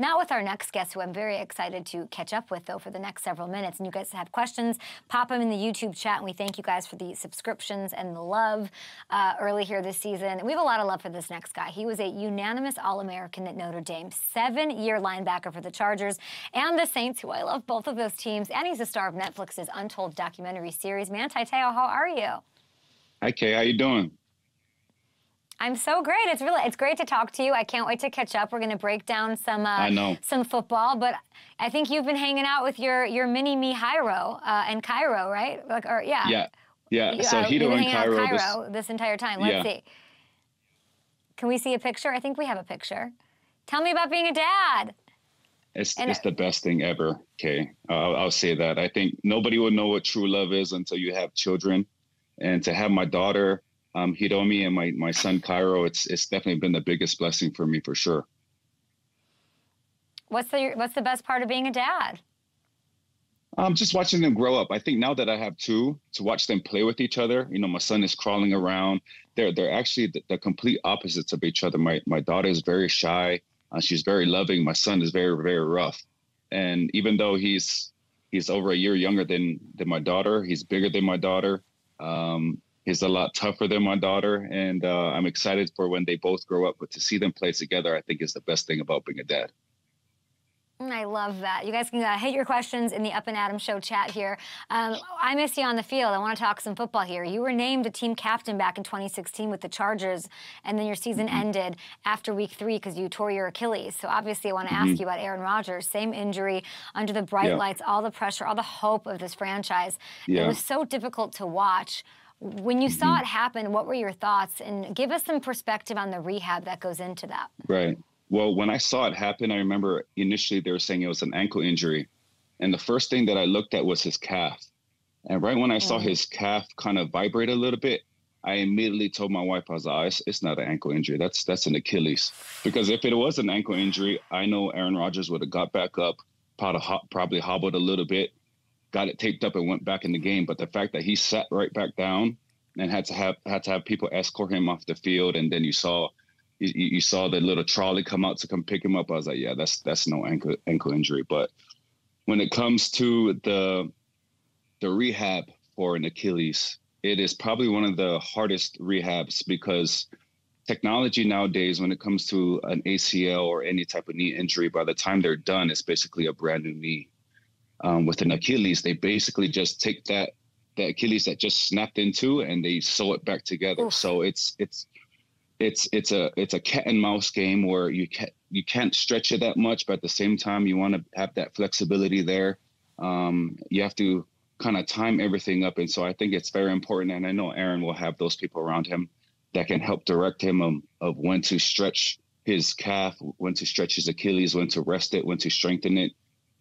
Not with our next guest, who I'm very excited to catch up with, though, for the next several minutes. And you guys have questions, pop them in the YouTube chat. And we thank you guys for the subscriptions and the love uh, early here this season. We have a lot of love for this next guy. He was a unanimous All American at Notre Dame, seven year linebacker for the Chargers and the Saints, who I love both of those teams. And he's a star of Netflix's Untold documentary series. Manti Te'o, how are you? Hi, Kay. How you doing? I'm so great. It's really it's great to talk to you. I can't wait to catch up. We're going to break down some uh, I know. some football, but I think you've been hanging out with your your mini me Hiro uh, and Cairo, right? Like or yeah. Yeah. Yeah. You, so uh, been and hanging out Cairo. with this- Cairo this, entire time. Let's Yeah. see. Can we see a picture? I think we have a picture. Tell me about being a dad. It's And- it's the best thing ever, Kay. Uh, I'll, I'll say that. I think nobody will know what true love is until you have children, and to have my daughter um, Hiromi and my my son Cairo, it's it's definitely been the biggest blessing for me for sure. What's the what's the best part of being a dad? Um, just watching them grow up. I think now that I have two, to watch them play with each other. You know, my son is crawling around. They're they're actually the, the complete opposites of each other. My my daughter is very shy. Uh, she's very loving. My son is very very rough. And even though he's he's over a year younger than than my daughter, he's bigger than my daughter. Um, he's a lot tougher than my daughter, and uh, I'm excited for when they both grow up. But to see them play together, I think is the best thing about being a dad. Mm, I love that. You guys can uh, hit your questions in the Up and Adams Show chat here. Um, I miss you on the field. I want to talk some football here. You were named a team captain back in 2016 with the Chargers, and then your season Mm-hmm. ended after week three because you tore your Achilles. So obviously, I want to Mm-hmm. ask you about Aaron Rodgers. Same injury, under the bright Yeah. lights, all the pressure, all the hope of this franchise. It was so difficult to watch. When you Mm-hmm. saw it happen, what were your thoughts? And give us some perspective on the rehab that goes into that. Right. Well, when I saw it happen, I remember initially they were saying it was an ankle injury. And the first thing that I looked at was his calf. And right when I saw Mm. his calf kind of vibrate a little bit, I immediately told my wife, I was like, "Oh, it's, it's not an ankle injury. That's that's an Achilles. Because if it was an ankle injury, I know Aaron Rodgers would have got back up, probably, probably hobbled a little bit, got it taped up and went back in the game. But the fact that he sat right back down and had to have had to have people escort him off the field, and then you saw you, you saw the little trolley come out to come pick him up. I was like, yeah, that's that's no ankle ankle injury. But when it comes to the the rehab for an Achilles, it is probably one of the hardest rehabs because technology nowadays, when it comes to an ACL or any type of knee injury, by the time they're done, it's basically a brand new knee. Um, with an Achilles, they basically just take that the Achilles that just snapped into and they sew it back together. Oof. So it's it's it's it's a it's a cat and mouse game where you can't you can't stretch it that much, but at the same time you want to have that flexibility there. Um, you have to kind of time everything up, and so I think it's very important. And I know Aaron will have those people around him that can help direct him um, of when to stretch his calf, when to stretch his Achilles, when to rest it, when to strengthen it.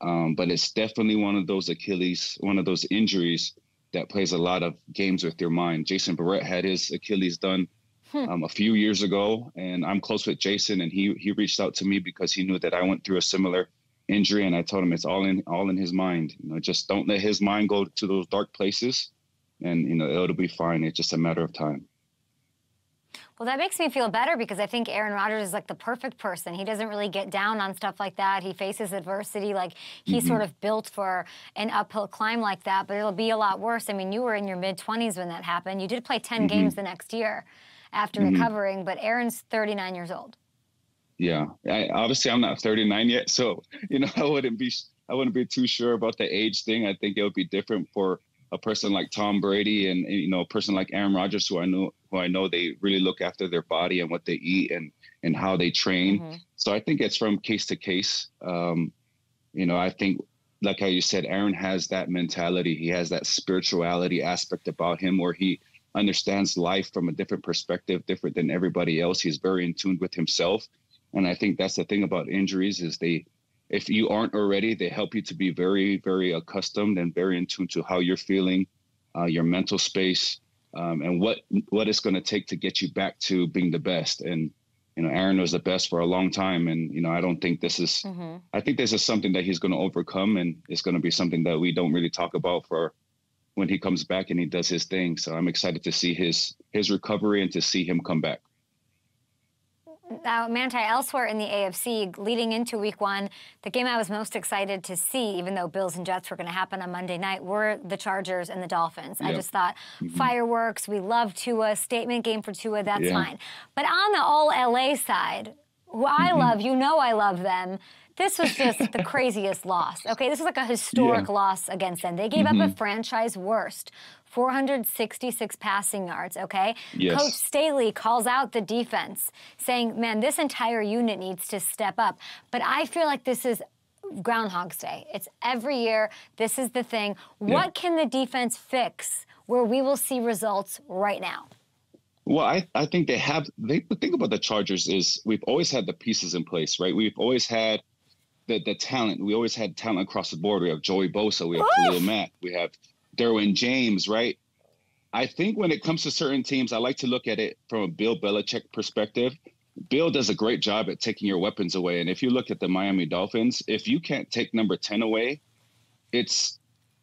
Um, but it's definitely one of those Achilles, one of those injuries that plays a lot of games with your mind. Jason Barrett had his Achilles done Hmm. um, a few years ago, and I'm close with Jason, and he he reached out to me because he knew that I went through a similar injury, and I told him it's all in all in his mind. You know, just don't let his mind go to those dark places, and you know it'll be fine. It's just a matter of time. Well, that makes me feel better because I think Aaron Rodgers is like the perfect person. He doesn't really get down on stuff like that. He faces adversity like he's Mm-hmm. sort of built for an uphill climb like that, but it'll be a lot worse. I mean, you were in your mid 20s when that happened. You did play 10 Mm-hmm. games the next year after recovering, but Aaron's 39 years old. Yeah, I, obviously I'm not 39 yet, so you know I wouldn't be I wouldn't be too sure about the age thing. I think it would be different for a person like Tom Brady and, and, you know a person like Aaron Rodgers, who I know who I know they really look after their body and what they eat and and how they train. Mhm. So I think it's from case to case. Um, you know, I think like how you said, Aaron has that mentality. He has that spirituality aspect about him where he understands life from a different perspective, different than everybody else. He's very in tune with himself. And I think that's the thing about injuries is they if you aren't already, they help you to be very, very accustomed and very in tune to how you're feeling, uh, your mental space, um, and what what it's going to take to get you back to being the best. And you know, Aaron was the best for a long time, and you know, I don't think this is. Mhm. I think this is something that he's going to overcome, and it's going to be something that we don't really talk about for when he comes back and he does his thing. So I'm excited to see his his recovery and to see him come back. Now, Manti, elsewhere in the AFC, leading into week one, the game I was most excited to see, even though Bills and Jets were going to happen on Monday night, were the Chargers and the Dolphins. Yep. I just thought mm-hmm. fireworks, we love Tua, statement game for Tua, that's yeah. fine. But on the all LA side, who I mm-hmm. love, you know I love them. This was just the craziest loss. Okay, this was like a historic yeah. loss against them. They gave mm-hmm. up a franchise worst 466 passing yards, okay? Yes. Coach Staley calls out the defense, saying, man, this entire unit needs to step up. But I feel like this is Groundhog's Day. It's every year. This is the thing. Yeah. What can the defense fix where we will see results right now? Well, I, I think they have. They, the thing about the Chargers is we've always had the pieces in place, right? We've always had the the talent. We always had talent across the board. We have Joey Bosa, we have Khalil Mack, we have Derwin James, right? I think when it comes to certain teams, I like to look at it from a Bill Belichick perspective. Bill does a great job at taking your weapons away. And if you look at the Miami Dolphins, if you can't take number 10 away, it's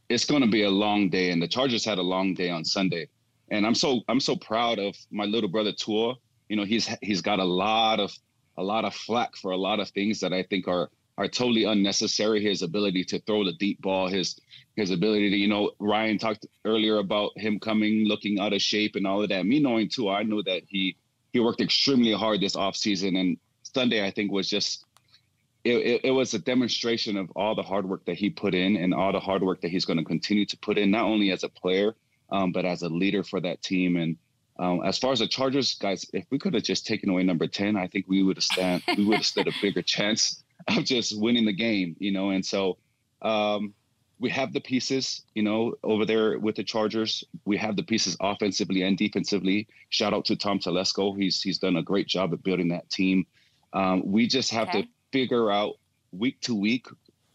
it's going to be a long day. And the Chargers had a long day on Sunday. And I'm so I'm so proud of my little brother Tua. You know, he's he's got a lot of a lot of flack for a lot of things that I think are are totally unnecessary. His ability to throw the deep ball, his his ability to, you know, Ryan talked earlier about him coming looking out of shape and all of that. Me knowing too, I know that he he worked extremely hard this offseason and Sunday I think was just it, it, it, was a demonstration of all the hard work that he put in and all the hard work that he's going to continue to put in, not only as a player, um, but as a leader for that team. And um, as far as the Chargers, guys, if we could have just taken away number 10, I think we would have stand we would have stood a bigger chance of just winning the game, you know. And so um, we have the pieces, you know, over there with the Chargers. We have the pieces offensively and defensively. Shout out to Tom Telesco. He's he's done a great job at building that team. Um, we just have okay. to figure out week to week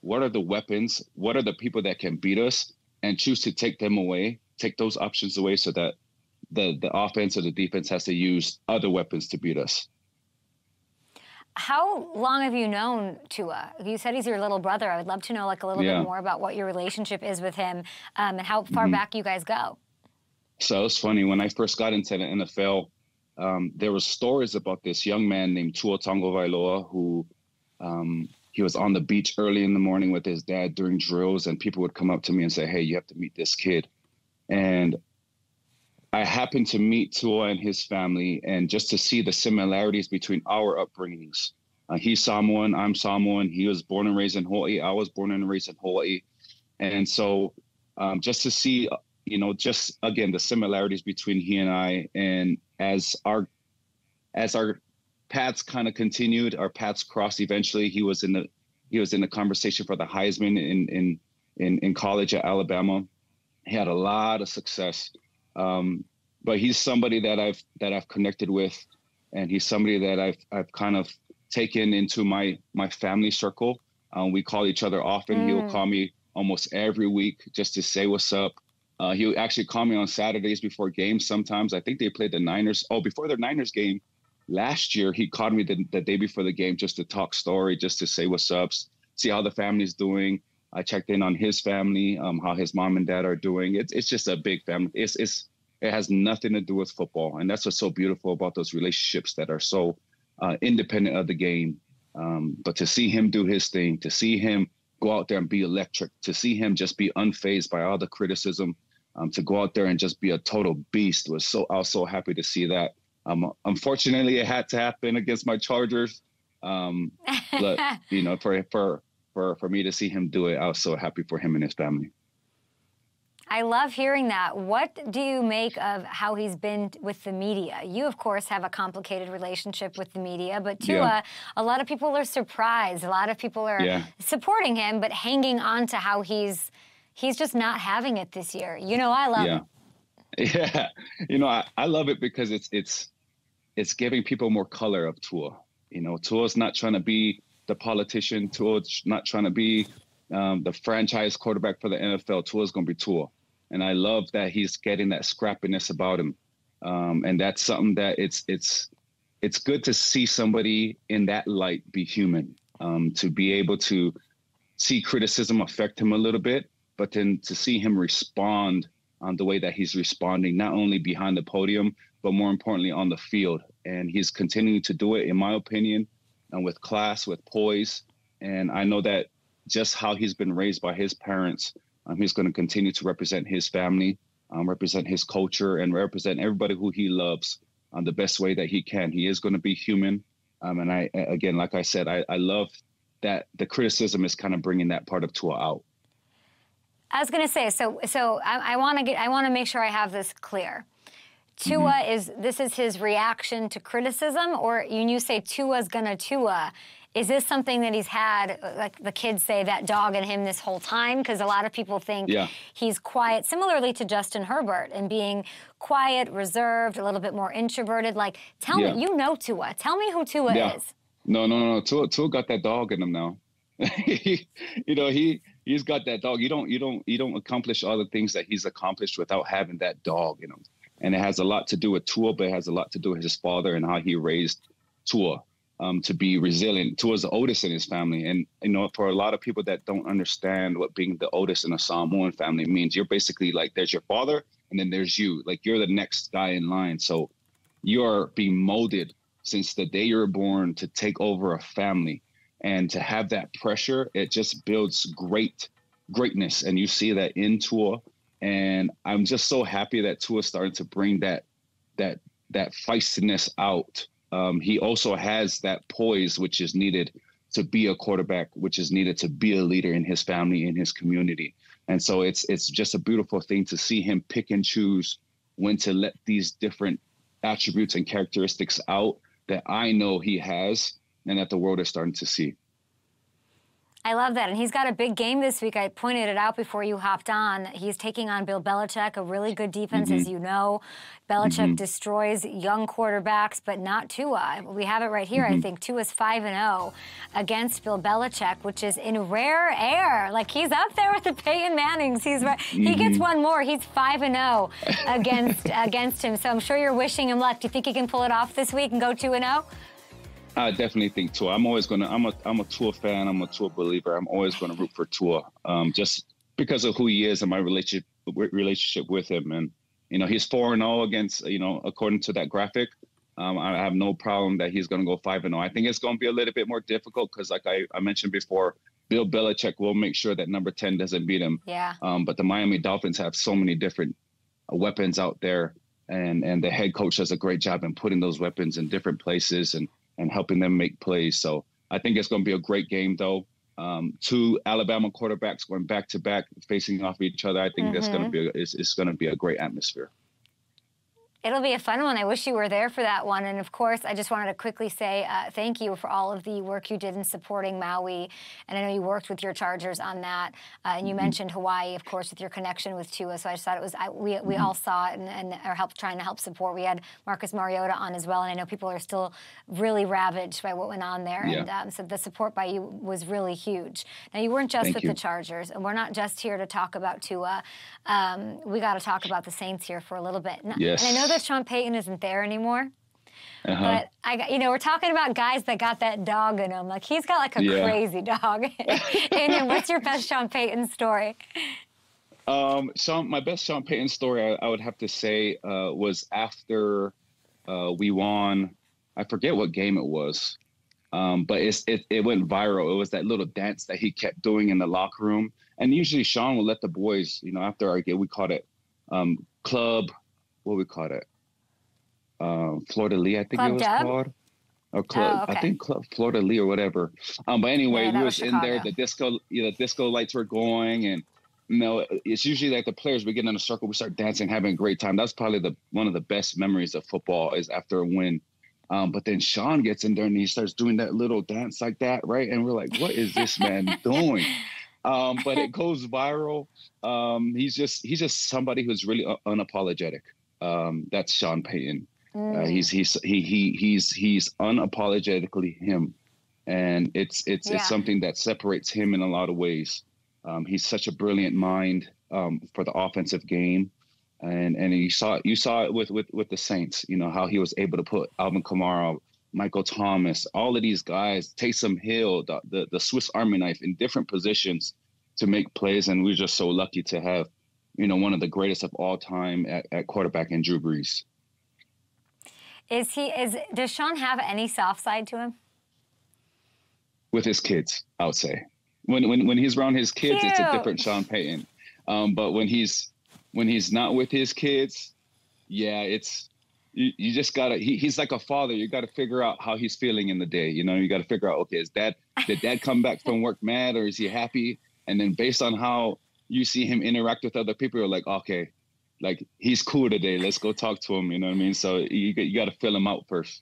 what are the weapons, what are the people that can beat us, and choose to take them away, take those options away, so that the the offense or the defense has to use other weapons to beat us. How long have you known Tua? You said he's your little brother. I would love to know like a little yeah. bit more about what your relationship is with him um, and how far mm-hmm. back you guys go. So it's funny when I first got into the NFL. Um, there were stories about this young man named Tua Tagovailoa who um, he was on the beach early in the morning with his dad during drills, and people would come up to me and say, "Hey, you have to meet this kid." And I happened to meet Tua and his family, and just to see the similarities between our upbringings. Uh, he's Samoan, I'm Samoan. He was born and raised in Hawaii. I was born and raised in Hawaii, and so um, just to see, you know, just again the similarities between he and I, and as our as our paths kind of continued, our paths crossed. Eventually, he was in the he was in the conversation for the Heisman in in in, in college at Alabama. He had a lot of success um, but he's somebody that I've that I've connected with, and he's somebody that I've I've kind of taken into my my family circle. Um, we call each other often. Mm. He'll call me almost every week just to say what's up. Uh, he'll actually call me on Saturdays before games. Sometimes I think they played the Niners. Oh, before the Niners game last year, he called me the, the day before the game just to talk story, just to say what's up, see how the family's doing. I checked in on his family, um, how his mom and dad are doing. It's it's just a big family. It's it's it has nothing to do with football, and that's what's so beautiful about those relationships that are so uh, independent of the game. Um, but to see him do his thing, to see him go out there and be electric, to see him just be unfazed by all the criticism, um, to go out there and just be a total beast was so. I was so happy to see that. Um, unfortunately, it had to happen against my Chargers. Um, but you know, for for for for me to see him do it, I was so happy for him and his family. I love hearing that. What do you make of how he's been with the media? You, of course, have a complicated relationship with the media, but Tua, yeah. a lot of people are surprised. A lot of people are yeah. supporting him, but hanging on to how he's he's just not having it this year. You know, I love yeah. it. Yeah, you know, I, I love it because it's it's it's giving people more color of Tua. You know, Tua's not trying to be the politician. Tua's not trying to be um, the franchise quarterback for the NFL. Tua's going to be Tua and I love that he's getting that scrappiness about him. Um, and that's something that it's it's it's good to see somebody in that light be human, um, to be able to see criticism affect him a little bit, but then to see him respond on the way that he's responding, not only behind the podium, but more importantly on the field. and he's continuing to do it, in my opinion, and with class, with poise. And I know that just how he's been raised by his parents, um, he's going to continue to represent his family, um, represent his culture, and represent everybody who he loves on the best way that he can. He is going to be human. Um, and I, again, like I said, I, I love that the criticism is kind of bringing that part of Tua out. I was going to say, so so I want to get I want to make sure I have this clear. Tua mm-hmm. is this is his reaction to criticism, or when you say Tua's gonna Tua, is this something that he's had, like the kids say, that dog in him this whole time? Because a lot of people think yeah. he's quiet, similarly to Justin Herbert, and being quiet, reserved, a little bit more introverted. Like, tell yeah. me, you know Tua. Tell me who Tua yeah. is. No, no, no. Tua, Tua got that dog in him now. you know, he he's got that dog. You don't you don't you don't accomplish all the things that he's accomplished without having that dog in him. And it has a lot to do with Tua, but it has a lot to do with his father and how he raised Tua um, to be resilient. towards the oldest in his family, and you know, for a lot of people that don't understand what being the oldest in a Samoan family means, you're basically like there's your father, and then there's you. Like you're the next guy in line. So you're being molded since the day you were born to take over a family and to have that pressure it just builds great greatness and you see that in Tua and I'm just so happy that Tua started to bring that that that feistiness out um, he also has that poise which is needed to be a quarterback which is needed to be a leader in his family in his community and so it's it's just a beautiful thing to see him pick and choose when to let these different attributes and characteristics out that I know he has and that the world is starting to see. I love that. And he's got a big game this week. I pointed it out before you hopped on. He's taking on Bill Belichick, a really good defense, mm-hmm. as you know. Belichick mm-hmm. destroys young quarterbacks, but not Tua. We have it right here. Mm-hmm. I think Tua's 5 and 0 against Bill Belichick, which is in rare air. Like he's up there with the Peyton Mannings. He's he gets mm-hmm. one more. He's 5 and 0 against against him. So I'm sure you're wishing him luck. Do you think he can pull it off this week and go 2 and 0? I definitely think Tua. I'm always gonna. I'm a. I'm a Tua fan. I'm a Tua believer. I'm always gonna root for Tua, um, just because of who he is and my relationship relationship with him. And you know, he's four and zero oh against. You know, according to that graphic, um, I have no problem that he's gonna go five and zero. Oh. I think it's gonna be a little bit more difficult because, like I, I mentioned before, Bill Belichick will make sure that number ten doesn't beat him. Yeah. Um, but the Miami Dolphins have so many different uh, weapons out there, and and the head coach does a great job in putting those weapons in different places and and helping them make plays. So I think it's going to be a great game, though. Um, two Alabama quarterbacks going back to back, facing off each other. I think mm-hmm. that's going to be a, it's, it's going to be a great atmosphere. It'll be a fun one. I wish you were there for that one. And of course, I just wanted to quickly say uh, thank you for all of the work you did in supporting Maui. And I know you worked with your Chargers on that. Uh, and you mm-hmm. mentioned Hawaii, of course, with your connection with Tua. So I just thought it was, I, we, we mm-hmm. all saw it and, and are help, trying to help support. We had Marcus Mariota on as well. And I know people are still really ravaged by what went on there. Yeah. And um, so the support by you was really huge. Now, you weren't just thank with you. the Chargers, and we're not just here to talk about Tua. Um, we got to talk about the Saints here for a little bit. Yes. And I know that Sean Payton isn't there anymore. Uh-huh. But I got, you know, we're talking about guys that got that dog in them. Like he's got like a yeah. crazy dog. and what's your best Sean Payton story? Um, Sean, my best Sean Payton story, I, I would have to say, uh, was after uh, we won. I forget what game it was, um, but it, it went viral. It was that little dance that he kept doing in the locker room, and usually Sean would let the boys, you know, after our game, we called it um, club what we call it? Um, Florida Lee, I think Club it was Dub? called. Or club, oh, okay. I think Club Florida Lee or whatever. Um, but anyway, yeah, we was, in there. The disco, you know, disco lights were going, and you know, it's usually like the players we get in a circle, we start dancing, having a great time. That's probably the one of the best memories of football is after a win. Um, but then Sean gets in there and he starts doing that little dance like that, right? And we're like, what is this man doing? Um, but it goes viral. Um, he's just he's just somebody who's really unapologetic. Um, that's Sean Payton. Mm. Uh, he's he's he he he's he's unapologetically him, and it's it's yeah. it's something that separates him in a lot of ways. Um, he's such a brilliant mind um, for the offensive game, and and you saw you saw it with with with the Saints. You know how he was able to put Alvin Kamara, Michael Thomas, all of these guys, Taysom Hill, the, the the Swiss Army knife in different positions to make plays, and we're just so lucky to have you know, one of the greatest of all time at, at quarterback in Drew Brees. Is he is does Sean have any soft side to him? With his kids, I would say. When when when he's around his kids, Cute. it's a different Sean Payton. Um, but when he's when he's not with his kids, yeah, it's you, you just gotta he, he's like a father. You gotta figure out how he's feeling in the day. You know, you gotta figure out, okay, is dad did dad come back from work mad or is he happy? And then based on how you see him interact with other people, you're like, okay, like he's cool today. Let's go talk to him. You know what I mean? So you you got to fill him out first.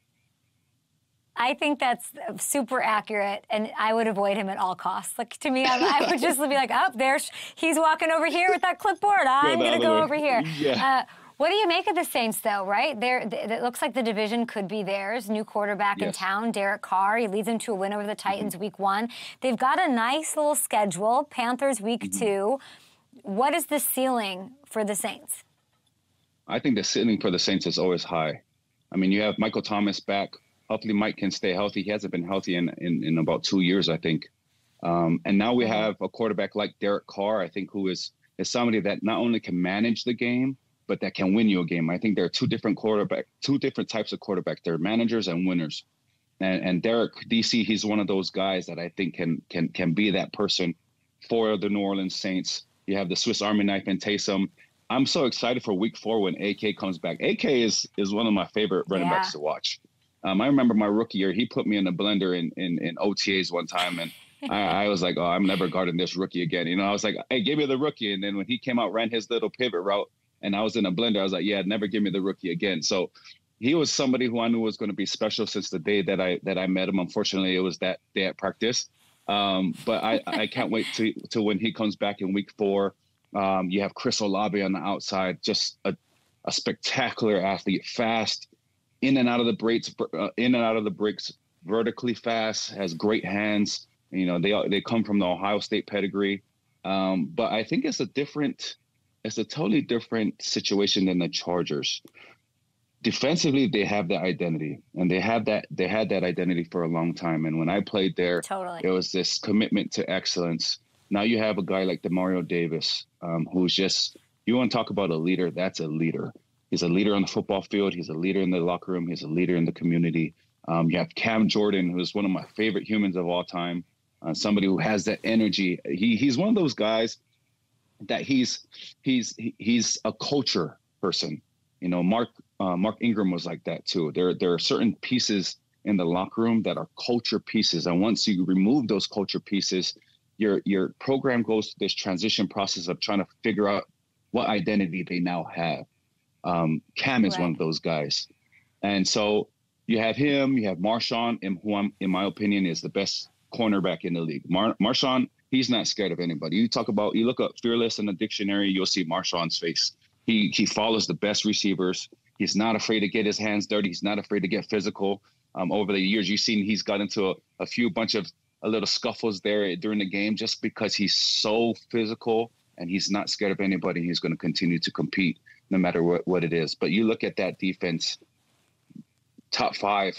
I think that's super accurate, and I would avoid him at all costs. Like to me, I, I would just be like, "Up oh, there, he's walking over here with that clipboard. I'm gonna go way. over here." Yeah. Uh, what do you make of the Saints, though? Right there, it looks like the division could be theirs. New quarterback yes. in town, Derek Carr. He leads them to a win over the Titans mm-hmm. week one. They've got a nice little schedule. Panthers week mm-hmm. two. What is the ceiling for the Saints? I think the ceiling for the Saints is always high. I mean, you have Michael Thomas back. Hopefully, Mike can stay healthy. He hasn't been healthy in, in, in about two years, I think. Um, and now we mm-hmm. have a quarterback like Derek Carr, I think, who is is somebody that not only can manage the game, but that can win you a game. I think there are two different quarterback, two different types of quarterback. They're managers and winners. And, and Derek DC, he's one of those guys that I think can can can be that person for the New Orleans Saints. You have the Swiss Army knife in Taysom. I'm so excited for Week Four when AK comes back. AK is is one of my favorite running yeah. backs to watch. Um, I remember my rookie year, he put me in a blender in in, in OTAs one time, and I, I, was like, oh, I'm never guarding this rookie again. You know, I was like, hey, give me the rookie. And then when he came out, ran his little pivot route, and I was in a blender, I was like, yeah, never give me the rookie again. So he was somebody who I knew was going to be special since the day that I that I met him. Unfortunately, it was that day at practice. Um, but I, I can't wait to to when he comes back in week four. Um, you have Chris Olave on the outside, just a, a spectacular athlete, fast, in and out of the breaks, uh, in and out of the bricks, vertically fast, has great hands. You know, they they come from the Ohio State pedigree, um, but I think it's a different, it's a totally different situation than the Chargers. Defensively, they have that identity, and they have that they had that identity for a long time. And when I played there, totally. there was this commitment to excellence. Now you have a guy like Demario Davis, um, who's just you want to talk about a leader. That's a leader. He's a leader on the football field. He's a leader in the locker room. He's a leader in the community. Um, you have Cam Jordan, who's one of my favorite humans of all time. Uh, somebody who has that energy. He he's one of those guys that he's he's he's a culture person. You know, Mark uh, Mark Ingram was like that too. There there are certain pieces in the locker room that are culture pieces, and once you remove those culture pieces, your your program goes through this transition process of trying to figure out what identity they now have. Um, Cam is right. one of those guys, and so you have him. You have Marshon, who I'm, in my opinion is the best cornerback in the league. Mar- Marshon, he's not scared of anybody. You talk about you look up fearless in the dictionary, you'll see Marshon's face. He he follows the best receivers. He's not afraid to get his hands dirty. He's not afraid to get physical. Um, over the years, you've seen he's got into a, a few bunch of a little scuffles there during the game just because he's so physical and he's not scared of anybody. He's going to continue to compete no matter what, what it is. But you look at that defense, top five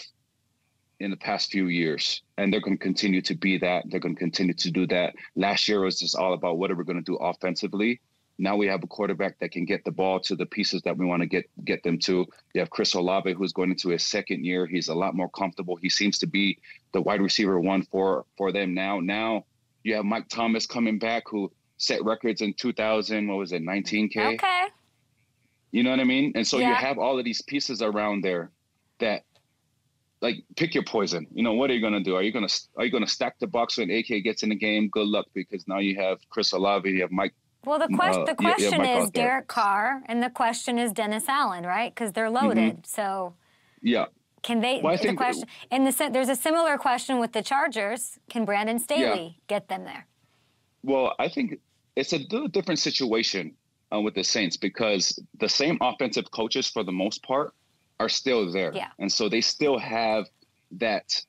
in the past few years, and they're going to continue to be that. They're going to continue to do that. Last year was just all about what are we going to do offensively. Now we have a quarterback that can get the ball to the pieces that we want to get get them to. You have Chris Olave, who's going into his second year. He's a lot more comfortable. He seems to be the wide receiver one for for them now. Now you have Mike Thomas coming back, who set records in 2000. What was it, 19k? Okay. You know what I mean? And so yeah. you have all of these pieces around there that like pick your poison. You know, what are you gonna do? Are you gonna are you gonna stack the box when AK gets in the game? Good luck because now you have Chris Olave, you have Mike. Well, the, quest- uh, the question yeah, is Derek Carr, and the question is Dennis Allen, right? Because they're loaded. Mm-hmm. So yeah, can they? Well, the question and the there's a similar question with the Chargers. Can Brandon Staley yeah. get them there? Well, I think it's a different situation uh, with the Saints because the same offensive coaches, for the most part, are still there. Yeah. And so they still have that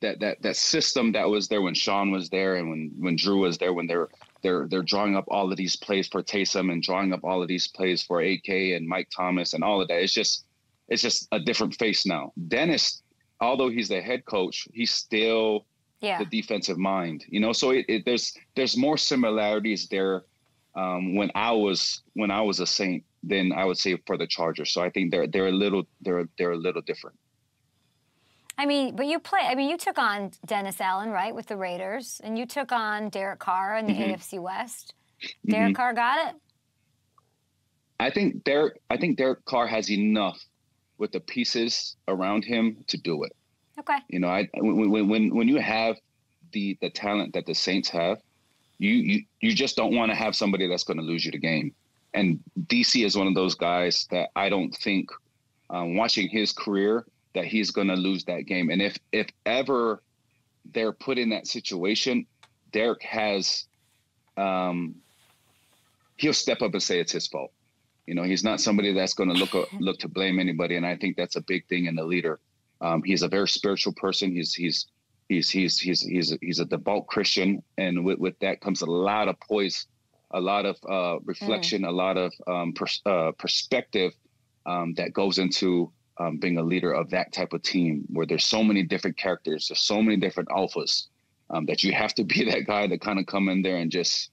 that that that system that was there when Sean was there and when when Drew was there when they're they're they're drawing up all of these plays for Taysom and drawing up all of these plays for AK and Mike Thomas and all of that. It's just it's just a different face now. Dennis, although he's the head coach, he's still yeah. the defensive mind. You know, so it, it, there's there's more similarities there. Um, when I was when I was a Saint than I would say for the Chargers. So I think they're they're a little they're they're a little different. I mean, but you play. I mean, you took on Dennis Allen, right, with the Raiders, and you took on Derek Carr in the mm-hmm. AFC West. Derek mm-hmm. Carr got it. I think Derek. I think Derek Carr has enough with the pieces around him to do it. Okay. You know, I when when when you have the the talent that the Saints have, you you you just don't want to have somebody that's going to lose you the game. And DC is one of those guys that I don't think, um, watching his career, that he's going to lose that game. And if if ever they're put in that situation, Derek has, um, he'll step up and say it's his fault. You know, he's not somebody that's going to look look to blame anybody, and I think that's a big thing in a leader. Um, he's a very spiritual person. He's he's he's he's he's he's a, he's a devout Christian, and with, with that comes a lot of poise, a lot of uh, reflection, mm. a lot of um, pers- uh, perspective um, that goes into um, being a leader of that type of team, where there's so many different characters, there's so many different alphas, um, that you have to be that guy to kind of come in there and just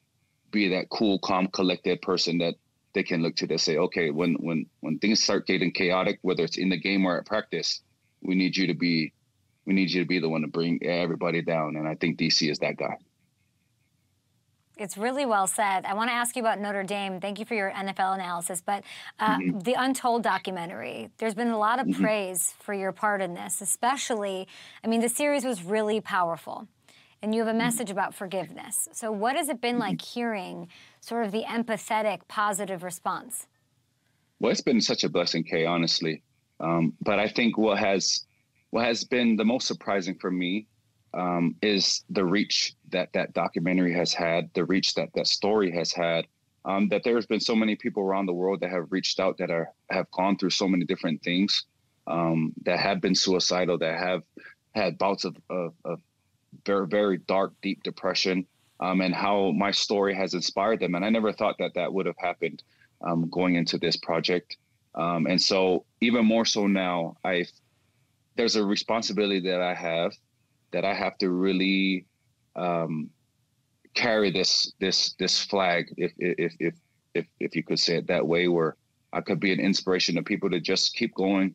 be that cool, calm, collected person that they can look to to say, okay, when when when things start getting chaotic, whether it's in the game or at practice, we need you to be we need you to be the one to bring everybody down. And I think DC is that guy. It's really well said. I want to ask you about Notre Dame. Thank you for your NFL analysis. But uh, mm-hmm. the Untold documentary, there's been a lot of mm-hmm. praise for your part in this, especially, I mean, the series was really powerful. And you have a mm-hmm. message mm-hmm. about forgiveness. So, what has it been mm-hmm. like hearing sort of the empathetic, positive response? Well, it's been such a blessing, Kay, honestly. Um, but I think what has what has been the most surprising for me um, is the reach that that documentary has had, the reach that that story has had. Um, that there's been so many people around the world that have reached out that are have gone through so many different things, um, that have been suicidal, that have had bouts of, of, of very very dark, deep depression, um, and how my story has inspired them. And I never thought that that would have happened um, going into this project. Um, and so, even more so now, I there's a responsibility that I have that I have to really um, carry this this this flag, if if if if if you could say it that way, where I could be an inspiration to people to just keep going,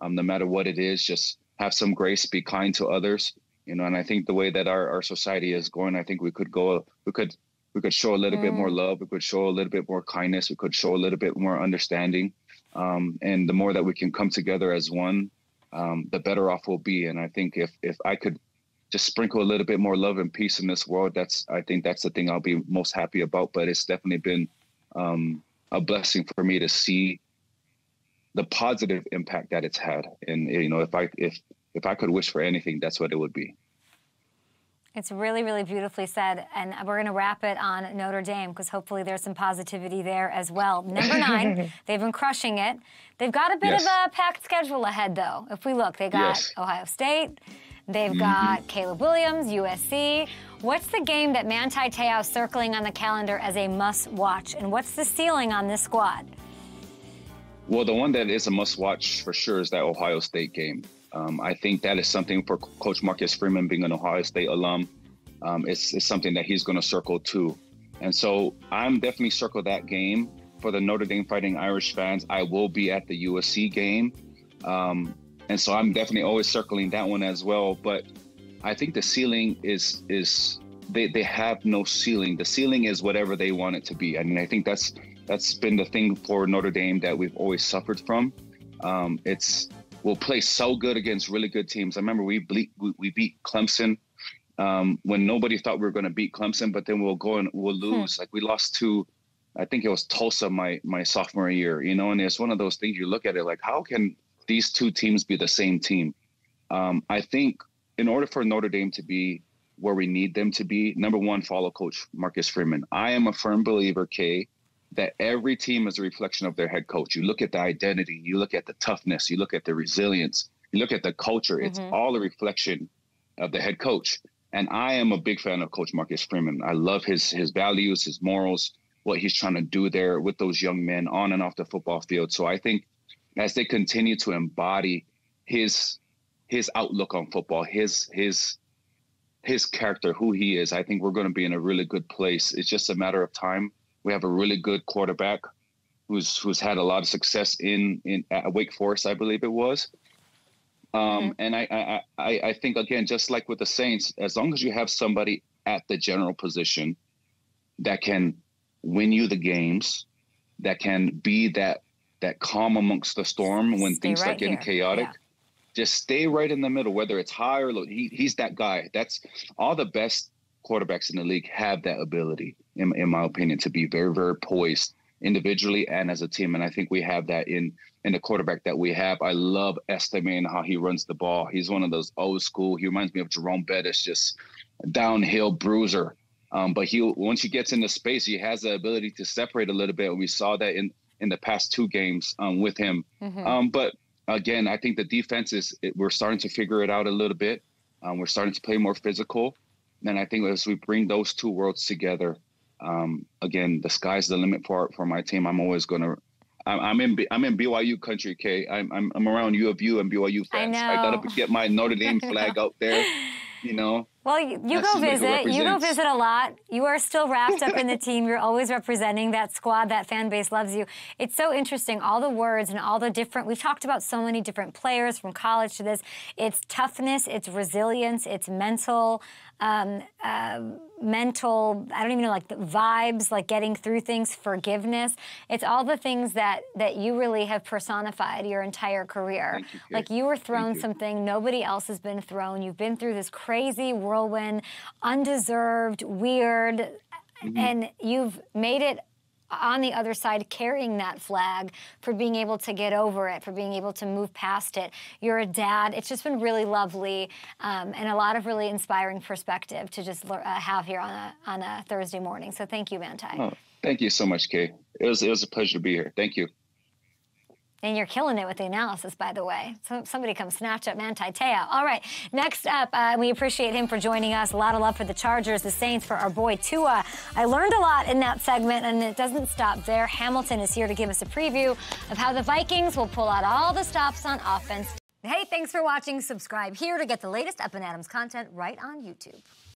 um, no matter what it is. Just have some grace, be kind to others, you know and i think the way that our, our society is going i think we could go we could we could show a little mm. bit more mm. love we could show a little bit more kindness we could show a little bit more understanding um, and the more that we can come together as one um, the better off we'll be and i think if if i could just sprinkle a little bit more love and peace in this world that's i think that's the thing i'll be most happy about but it's definitely been um, a blessing for me to see the positive impact that it's had and you know if i if if I could wish for anything, that's what it would be. It's really, really beautifully said. And we're going to wrap it on Notre Dame because hopefully there's some positivity there as well. Number nine, they've been crushing it. They've got a bit yes. of a packed schedule ahead, though. If we look, they got yes. Ohio State, they've mm-hmm. got Caleb Williams, USC. What's the game that Manti Te'o circling on the calendar as a must watch? And what's the ceiling on this squad? Well, the one that is a must watch for sure is that Ohio State game. Um, I think that is something for Coach Marcus Freeman, being an Ohio State alum, um, it's, it's something that he's going to circle too. And so I'm definitely circle that game for the Notre Dame Fighting Irish fans. I will be at the USC game, um, and so I'm definitely always circling that one as well. But I think the ceiling is is they they have no ceiling. The ceiling is whatever they want it to be. I mean, I think that's that's been the thing for Notre Dame that we've always suffered from. Um, it's will play so good against really good teams. I remember we beat we, we beat Clemson um, when nobody thought we were going to beat Clemson, but then we'll go and we'll hmm. lose. Hmm. Like we lost to, I think it was Tulsa my my sophomore year. You know, and it's one of those things you look at it like, how can these two teams be the same team? Um, I think in order for Notre Dame to be where we need them to be, number one, follow Coach Marcus Freeman. I am a firm believer, Kay, that every team is a reflection of their head coach. You look at the identity, you look at the toughness, you look at the resilience, you look at the culture. Mm-hmm. It's all a reflection of the head coach. And I am a big fan of Coach Marcus Freeman. I love his his values, his morals, what he's trying to do there with those young men on and off the football field. So I think as they continue to embody his his outlook on football, his his his character, who he is, I think we're going to be in a really good place. It's just a matter of time we have a really good quarterback who's who's had a lot of success in in at Wake Forest, I believe it was. Um, mm-hmm. And I, I I think again, just like with the Saints, as long as you have somebody at the general position that can win you the games, that can be that that calm amongst the storm when stay things right start getting here. chaotic. Yeah. Just stay right in the middle, whether it's high or low. He, he's that guy. That's all the best quarterbacks in the league have that ability, in, in my opinion, to be very, very poised individually and as a team. And I think we have that in in the quarterback that we have. I love estimating how he runs the ball. He's one of those old school. He reminds me of Jerome Bettis, just downhill bruiser. Um, but he once he gets into space, he has the ability to separate a little bit. And we saw that in in the past two games um, with him. Mm-hmm. Um, but again, I think the defense is it, we're starting to figure it out a little bit. Um, we're starting to play more physical, and I think as we bring those two worlds together, um, again, the sky's the limit for for my team. I'm always going to. I'm in I'm in BYU country, Kay. I'm I'm, I'm around U of U and BYU fans. I, I gotta get my Notre Dame flag out there. You know, well, you, you go visit. You go visit a lot. You are still wrapped up in the team. You're always representing that squad. That fan base loves you. It's so interesting. All the words and all the different. We've talked about so many different players from college to this. It's toughness. It's resilience. It's mental. Um, uh, mental i don't even know like the vibes like getting through things forgiveness it's all the things that that you really have personified your entire career you, like you were thrown something nobody else has been thrown you've been through this crazy whirlwind undeserved weird mm-hmm. and you've made it on the other side carrying that flag for being able to get over it, for being able to move past it. You're a dad. It's just been really lovely um, and a lot of really inspiring perspective to just uh, have here on a, on a Thursday morning. So thank you, Manti. Oh, thank you so much, Kay. It was, it was a pleasure to be here. Thank you. And you're killing it with the analysis, by the way. So somebody come snatch up Manti Te'o. All right, next up, uh, we appreciate him for joining us. A lot of love for the Chargers, the Saints, for our boy Tua. I learned a lot in that segment, and it doesn't stop there. Hamilton is here to give us a preview of how the Vikings will pull out all the stops on offense. Hey, thanks for watching. Subscribe here to get the latest Up and Adams content right on YouTube.